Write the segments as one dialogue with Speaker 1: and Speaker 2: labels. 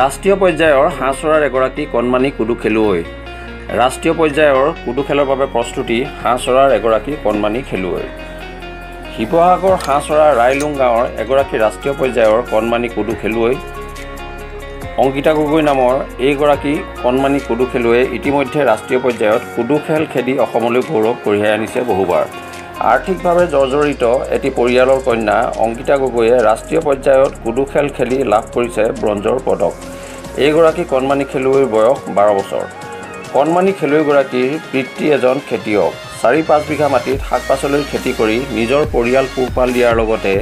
Speaker 1: ৰাষ্ট্ৰীয় পৰ্যায়ৰ হাঁহ চৰাৰ এগৰাকী কণমানি কুডু খেলুৱৈ। ৰাষ্ট্ৰীয় পৰ্যায়ৰ কুডু খেলৰ বাবে প্ৰস্তুতি হাঁহ চৰাৰ এগৰাকী কণমানি খেলুৱৈ। শিৱসাগৰ হাঁহ চৰা ৰাইলুং গাঁৱৰ এগৰাকী ৰাষ্ট্ৰীয় পৰ্যায়ৰ কণমানি কুডু খেলুৱৈ। অংকিতা গগৈ নামৰ এইগৰাকী কণমানি কুডু খেলুৱৈয়ে ইতিমধ্যে ৰাষ্ট্ৰীয় পৰ্যায়ত কুডু খেল খেদি অসমলৈ গৌৰৱ কঢ়িয়াই আনিছে বহুবাৰ। আৰ্থিকভাৱে জৰ্জৰিত এটি পৰিয়ালৰ কন্যা অংকিতা গগৈয়ে ৰাষ্ট্ৰীয় পৰ্যায়ত কুডু খেল খেলি লাভ কৰিছে ব্ৰঞ্জৰ পদক। এইগৰাকী কণমানি খেলুৱৈৰ বয়স বাৰ বছৰ। কণমানি খেলুৱৈগৰাকীৰ পিতৃ এজন খেতিয়ক। চাৰি পাঁচ বিঘা মাটিত শাক পাচলিৰ খেতি কৰি নিজৰ পৰিয়াল পোহপাল দিয়াৰ লগতে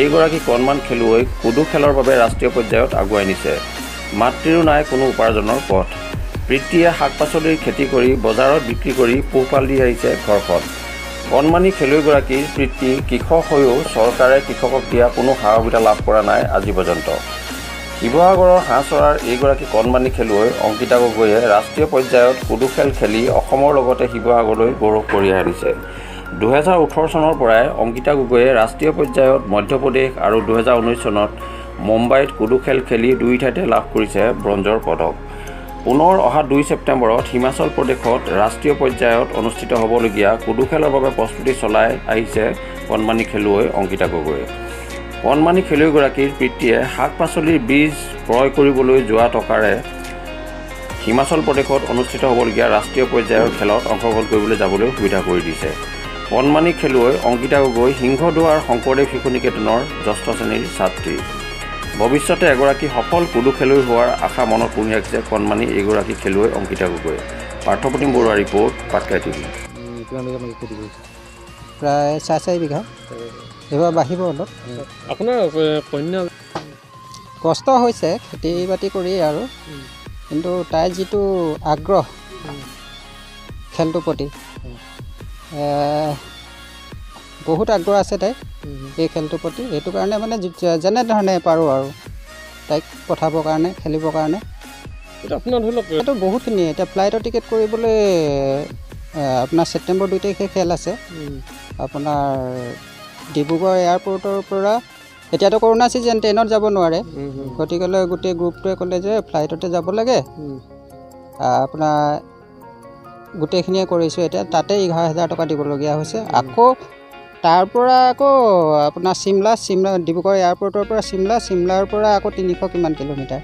Speaker 1: এইগৰাকী কণমান খেলুৱৈক কুডু খেলৰ বাবে ৰাষ্ট্ৰীয় পৰ্যায়ত আগুৱাই নিছে। মাতৃৰো নাই কোনো উপাৰ্জনৰ পথ। পিতৃয়ে শাক পাচলিৰ খেতি কৰি বজাৰত বিক্ৰী কৰি পোহপাল দি আহিছে ঘৰখন। কণমানি খেলুৱৈগৰাকীৰ পিতৃ কৃষক হৈও চৰকাৰে কৃষকক দিয়া কোনো সা সুবিধা লাভ কৰা নাই আজি পৰ্যন্ত। শিৱসাগৰৰ হাঁহ চৰাৰ এইগৰাকী কণমানি খেলুৱৈ অংকিতা গগৈয়ে ৰাষ্ট্ৰীয় পৰ্যায়ত কুডু খেল খেলি অসমৰ লগতে শিৱসাগৰলৈ গৌৰৱ কঢ়িয়াই আনিছে দুহেজাৰ ওঠৰ চনৰ পৰাই অংকিতা গগৈয়ে ৰাষ্ট্ৰীয় পৰ্যায়ত মধ্যপ্ৰদেশ আৰু দুহেজাৰ ঊনৈছ চনত মুম্বাইত কুডু খেল খেলি দুই ঠাইতে লাভ কৰিছে ব্ৰঞ্জৰ পদক। পুনৰ অহা দুই ছেপ্টেম্বৰত হিমাচল প্ৰদেশত ৰাষ্ট্ৰীয় পৰ্যায়ত অনুষ্ঠিত হ'বলগীয়া কুডু খেলৰ বাবে প্ৰস্তুতি চলাই আহিছে কণমানি খেলুৱৈ অংকিতা গগৈয়ে। কণমানি খেলুৱৈগৰাকীৰ পিতৃয়ে শাক পাচলিৰ বীজ ক্ৰয় কৰিবলৈ যোৱা টকাৰে হিমাচল প্ৰদেশত অনুষ্ঠিত হ'বলগীয়া ৰাষ্ট্ৰীয় পৰ্যায়ৰ খেলত অংশগ্ৰহণ কৰিবলৈ যাবলৈ সুবিধা কৰি দিছে। কণমানি খেলুৱৈ অংকিতা গগৈ সিংহদুৱাৰ শংকৰদেৱ শিশু নিকেতনৰ জ্যেষ্ঠ শ্ৰেণীৰ ছাত্ৰী। ভৱিষ্যতে এগৰাকী সফল কুডু খেলুৱৈ হোৱাৰ আশা মনত পুহি ৰাখিছে কণমানি এইগৰাকী খেলুৱৈ অংকিতা গগৈয়ে। Parthapratim Baruah report Patkai TV.
Speaker 2: প্ৰায় চাৰে চাৰি বিঘা। এইবাৰ বাঢ়িব অলপ।
Speaker 3: আপোনাৰ কন্যা
Speaker 2: কষ্ট হৈছে খেতি বাতি কৰি আৰু। কিন্তু তাইৰ যিটো আগ্ৰহ খেলটোৰ প্ৰতি বহুত আগ্ৰহ আছে তাই এই খেলটোৰ প্ৰতি। সেইটো কাৰণে মানে যেনেধৰণে পাৰোঁ আৰু তাইক পঠাবৰ কাৰণে খেলিবৰ কাৰণে।
Speaker 3: আপোনাৰ ধৰি লওক
Speaker 2: এইটো বহুতখিনি এতিয়া ফ্লাইটৰ টিকেট কৰিবলৈ আপোনাৰ ছেপ্টেম্বৰ দুই তাৰিখে খেল আছে। আপোনাৰ ডিব্ৰুগড় এয়াৰপৰ্টৰ পৰা এতিয়াতো কৰোণা ছিজন ট্ৰেইনত যাব নোৱাৰে। গতিকেলৈ গোটেই গ্ৰুপটোৱে ক'লে যে ফ্লাইটতে যাব লাগে। আপোনাৰ গোটেইখিনিয়ে কৰিছোঁ। এতিয়া তাতে এঘাৰ হাজাৰ টকা দিবলগীয়া হৈছে। আকৌ তাৰ পৰা আকৌ আপোনাৰ চিমলা চিমলা ডিব্ৰুগড় এয়াৰপৰ্টৰ পৰা চিমলা চিমলাৰ পৰা আকৌ তিনিশ কিমান কিলোমিটাৰ।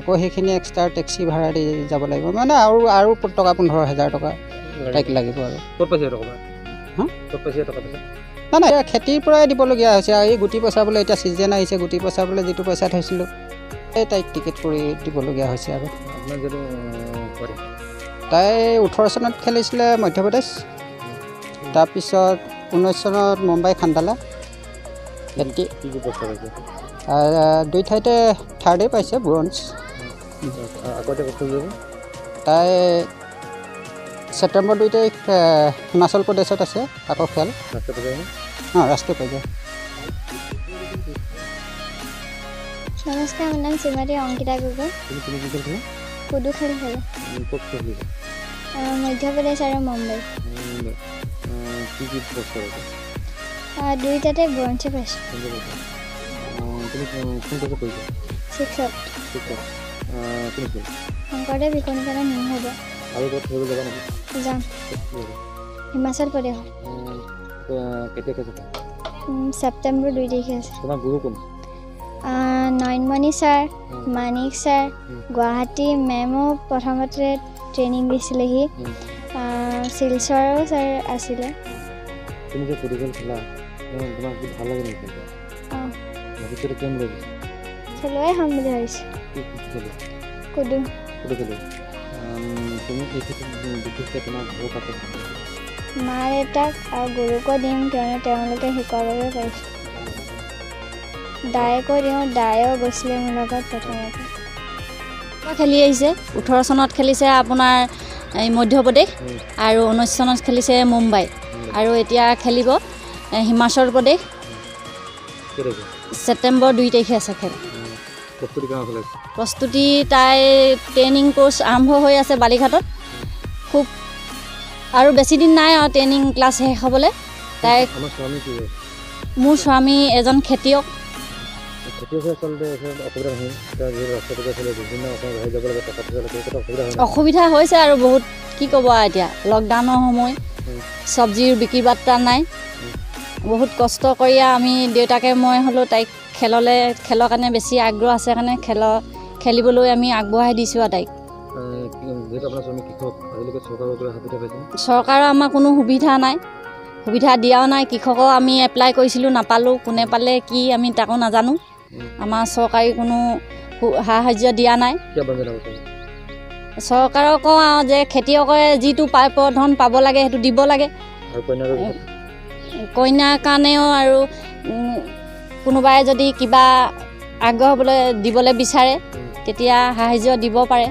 Speaker 2: আকৌ সেইখিনি এক্সট্ৰা টেক্সি ভাড়া দি যাব লাগিব। মানে আৰু আৰু টকা পোন্ধৰ হাজাৰ টকা তাইক লাগিব আৰু।
Speaker 3: ক'ত পাইছে টকা?
Speaker 2: নাই নাই খেতিৰ পৰাই দিবলগীয়া হৈছে আৰু এই গুটি পইচা বোলে এতিয়া ছিজন আহিছে গুটি পইচা বোলে যিটো পইচা থৈছিলোঁ এই তাইক টিকেট কৰি দিবলগীয়া হৈছে আৰু। তাই ওঠৰ চনত খেলিছিলে মধ্যপ্ৰদেশ তাৰপিছত ঊনৈছ চনত মুম্বাই খান্দালা। দুই ঠাইতে থাৰ্ডেই পাইছে ব্ৰঞ্জ তাই ছেপ্টেম্বৰ দুই তাৰিখ হিমাচল প্ৰদেশত আছে আকৌ খেল। অঁ ৰাষ্ট্ৰীয় পৰ্যায়।
Speaker 4: নমস্কাৰ মোৰ নাম শ্ৰীমতী অংকিতা গগৈ।
Speaker 3: খেল? খেলা
Speaker 4: কুডু খেল? খেলোঁ মধ্যপ্ৰদেশ আৰু মুম্বাই। দুয়োটাতে ব্ৰঞ্জে পাইছোঁ। শংকৰদেৱ নিকেতন নিমহ'ব
Speaker 3: আৰু ক'ত খেলিব যাবা নেকি
Speaker 4: যাম? হিমাচল প্ৰদেশত
Speaker 3: অ, ক- কেতিয়া খেলিছা
Speaker 4: উম, ছেপ্টেম্বৰ দুই তাৰিখে আছে
Speaker 3: তোমাৰ গুৰু কোন
Speaker 4: নয়নমণি ছাৰ মানিক ছাৰ। গুৱাহাটী মেমো প্ৰথমতে ট্ৰেইনিং দিছিলেহি শিলচৰো ছাৰ আছিলে
Speaker 3: তুমি যে ফুটবল খেলা তোমাক বহুত ভাল লাগে নেকি ভৱিষ্যতে কেম লাগিব
Speaker 4: খেলুৱৈ হ'ম বুলি ভাবিছোঁ
Speaker 3: কি কি খেলিবা তুমি বিশেষকৈ তোমাৰ ঘৰৰ
Speaker 4: মা দেউতাক আৰু গুৰুকো দিম কিয়নো তেওঁলোকে শিকোৱাৰ বাবে পাৰিছোঁ। দায়েকো দিওঁ দায়েও গৈছিলে মোৰ লগত প্ৰথমতে।
Speaker 5: খেলি আহিছে? ওঠৰ চনত খেলিছে আপোনাৰ এই মধ্যপ্ৰদেশ আৰু ঊনৈছ চনত খেলিছে মুম্বাই। আৰু এতিয়া খেলিব হিমাচল প্ৰদেশ। ছেপ্টেম্বৰ দুই তাৰিখে আছে খেল।
Speaker 3: প্ৰস্তুতি
Speaker 5: তাই ট্ৰেইনিং কোৰ্চ আৰম্ভ হৈ আছে বালিঘাটত। খুব আৰু বেছি দিন নাই আৰু ট্ৰেইনিং ক্লাছ শেষ হ'বলৈ। তাই মোৰ স্বামী এজন খেতিয়ক।
Speaker 3: অসুবিধা
Speaker 5: হৈছে আৰু বহুত কি ক'ব আৰু এতিয়া লকডাউনৰ সময়। চব্জিৰ বিক্ৰী বাৰ্তা নাই। বহুত কষ্ট কৰি আমি দেউতাকে মই হ'লেও তাইক খেললৈ খেলৰ কাৰণে বেছি আগ্ৰহ আছে কাৰণে খেলৰ খেলিবলৈ আমি আগবঢ়াই দিছোঁ আৰু তাইক
Speaker 3: আজিলৈকে চৰকাৰৰ
Speaker 5: আমাৰ কোনো সুবিধা নাই। সুবিধা দিয়াও নাই কৃষকক আমি এপ্লাই কৰিছিলোঁ নাপালোঁ কোনে পালে কি আমি তাকো নাজানো। আমাৰ চৰকাৰী কোনো সাহাৰ্য দিয়া নাই। চৰকাৰক কওঁ আৰু যে খেতিয়কে যিটো প্ৰাপ্য ধন পাব লাগে সেইটো দিব লাগে। কইনাৰ কাৰণেও আৰু কোনোবাই যদি কিবা আগ্ৰহ হ'বলৈ দিবলৈ বিচাৰে তেতিয়া সাহাৰ্য দিব পাৰে।